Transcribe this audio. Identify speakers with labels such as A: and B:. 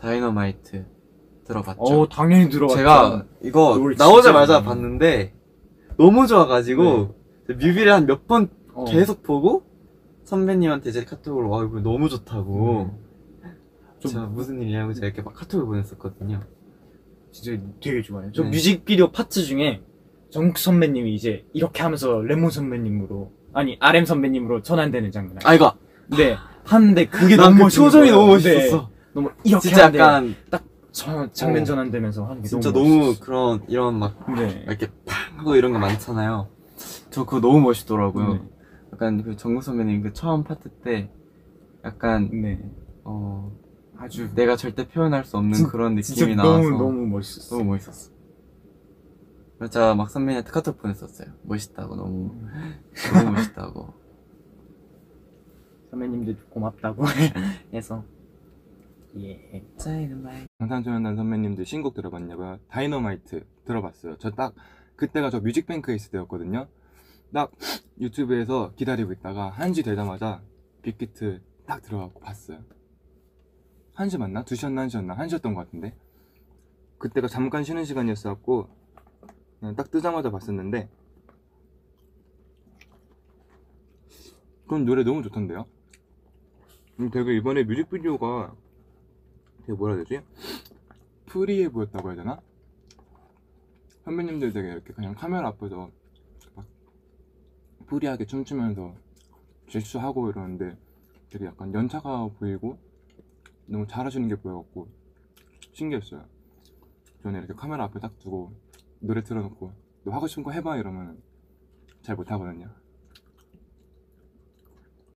A: 다이너마이트 들어봤죠?
B: 어 당연히 들어봤죠.
A: 제가 이거
B: 노래
A: 나오자마자 봤는데 너무 좋아가지고 뮤비를 한 몇 번
B: 어.
A: 계속 보고 선배님한테 제 카톡으로 와 이거 너무 좋다고
B: 좀-
A: 제가 무슨 일이냐고 제가 이렇게 막 카톡을 보냈었거든요
B: 진짜 되게 좋아요. 저
A: 네.
B: 뮤직비디오 파트 중에 정국 선배님이 이제 이렇게 하면서 레몬 선배님으로 아니 RM 선배님으로 전환되는 장면.
A: 아 이거
B: 네 하는데 그게
A: 난
B: 너무
A: 그
B: 멋있는
A: 표정이
B: 거예요.
A: 너무
B: 네.
A: 멋있었어
B: 너무 이렇게
A: 진짜 약간
B: 저, 장면
A: 어.
B: 전환되면서 하는 게
A: 진짜
B: 너무,
A: 너무. 그런 이런 막
B: 네.
A: 이렇게 팡 하고 이런 거 많잖아요 저 그거 너무 멋있더라고요
B: 네.
A: 약간 그 정국 선배님 그 처음 파트 때 약간
B: 네.
A: 어
B: 아주
A: 내가 절대 표현할 수 없는
B: 진-
A: 그런 느낌이 나와서
B: 너무 너무 멋있었어.
A: 너무 멋있었어. 그래서 제가 막 선배님한테 카톡 보냈었어요. 멋있다고 너무 너무 멋있다고.
B: 선배님들 고맙다고 해서 예.
C: 방탄소년단 선배님들 신곡 들어봤냐고요? 다이너마이트 들어봤어요. 저 딱 그때가 저 뮤직뱅크에 있을 때였거든요. 딱 유튜브에서 기다리고 있다가 1시 되자마자 빅히트 딱 들어가고 봤어요. 1시 맞나? 2시였나 1시였나? 1시였던 것 같은데 그때가 잠깐 쉬는 시간이었어갖고 그냥 딱 뜨자마자 봤었는데 그건 노래 너무 좋던데요? 음, 되게 이번에 뮤직비디오가 되게 뭐라 해야 되지? free해 보였다고 해야 되나? 선배님들 되게 이렇게 그냥 카메라 앞에서 막 free하게 춤추면서 실수하고 이러는데 되게 약간 연차가 보이고 너무 잘하시는 게 보여갖고 신기했어요. 저는 이렇게 카메라 앞에 딱 두고 노래 틀어놓고 너 하고 싶은 거 해봐 이러면 잘 못하거든요.